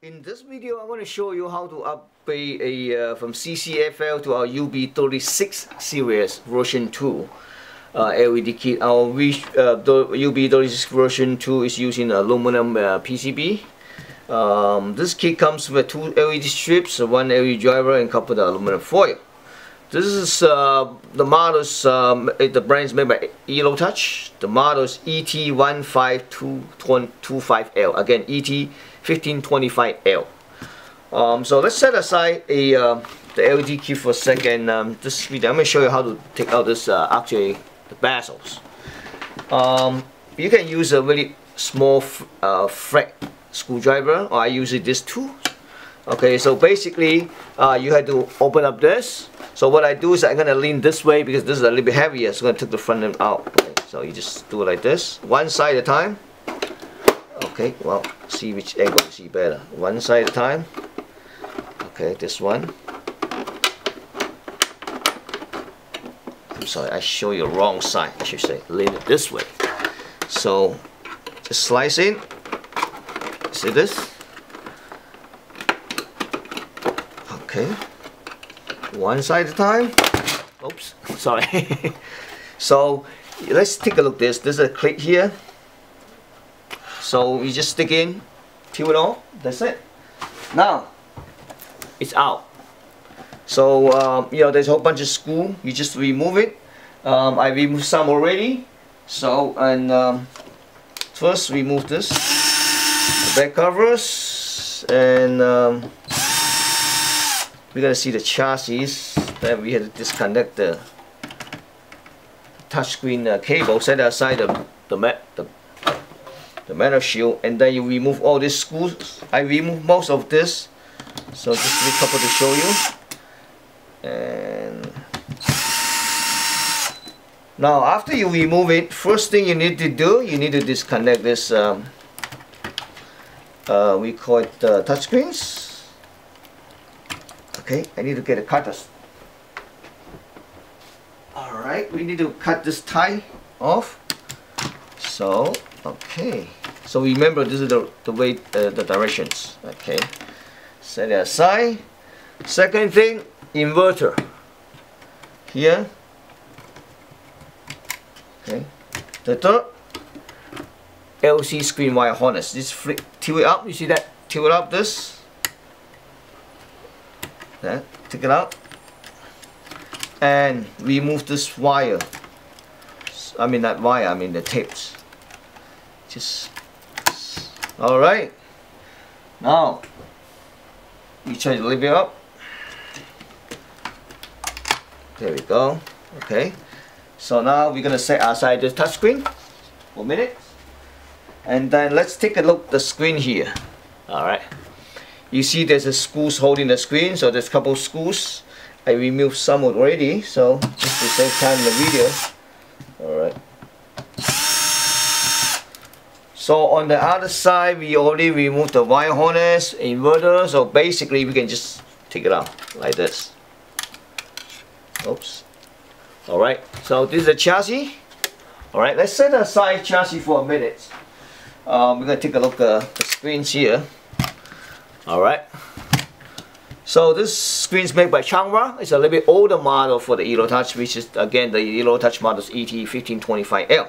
In this video, I want to show you how to upgrade a uh, from CCFL to our UB36 series version 2 uh, LED kit. Our uh, UB36 version 2 is using aluminum uh, PCB. Um, this kit comes with two LED strips, one LED driver, and couple of aluminum foil. This is uh, the models, um, the brand is made by Elotouch. The model is ET15225L. Again, ET1525L. Um, so let's set aside a uh, the LED key for a second. Um, this video, I'm going to show you how to take out this uh, actually the bezels. Um, you can use a really small uh, fret screwdriver, or I use this too. Okay, so basically, uh, you have to open up this so what I do is I'm going to lean this way because this is a little bit heavier. So I'm going to take the front end out. Okay, so you just do it like this. One side at a time. Okay, well, see which angle you see better. One side at a time. Okay, this one. I'm sorry, I show you the wrong side. I should say lean it this way. So just slice in. See this? Okay one side at a time. Oops, sorry. so let's take a look this. There's a clip here. So you just stick in, peel it off, that's it. Now, it's out. So, um, you know, there's a whole bunch of screw. You just remove it. Um, I removed some already. So, and um, first remove this, the back covers, and we're gonna see the chassis that we had to disconnect the touchscreen uh, cable set aside the the, mat, the the metal shield and then you remove all these screws. I remove most of this. So just a couple to show you. And now after you remove it first thing you need to do you need to disconnect this um, uh, we call it uh, touchscreens Okay, I need to get a cutter. Alright, we need to cut this tie off. So, okay. So remember this is the, the way, uh, the directions. Okay, set it aside. Second thing, inverter. Here. Okay. The third, LC screen wire harness. This flip, tilt it up, you see that? Tilt it up this that take it out. And remove this wire. I mean that wire I mean the tapes. Just alright. Now you try to lift it up. There we go. Okay. So now we're gonna set aside the touchscreen for a minute. And then let's take a look the screen here. Alright you see there's a screws holding the screen so there's a couple screws I removed some already so just to save time in the video. Alright. So on the other side we already removed the wire harness inverter so basically we can just take it out like this. Oops. Alright so this is the chassis. Alright let's set aside chassis for a minute. Um, we're gonna take a look at the screens here Alright. So this screen is made by Chunghwa. It's a little bit older model for the Elotouch, which is again the Elotouch model is ET1525L.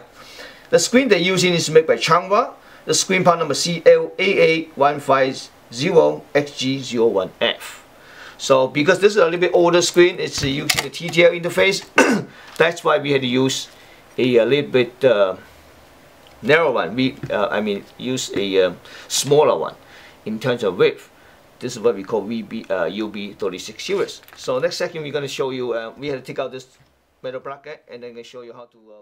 The screen they're using is made by Chunghwa. The screen part number CLAA150XG01F. So because this is a little bit older screen, it's using the TTL interface. That's why we had to use a, a little bit uh, narrow one. We, uh, I mean, use a uh, smaller one in terms of width. This is what we call VB, uh, UB36 series. So next second we're going to show you, uh, we had to take out this metal bracket and then going to show you how to uh,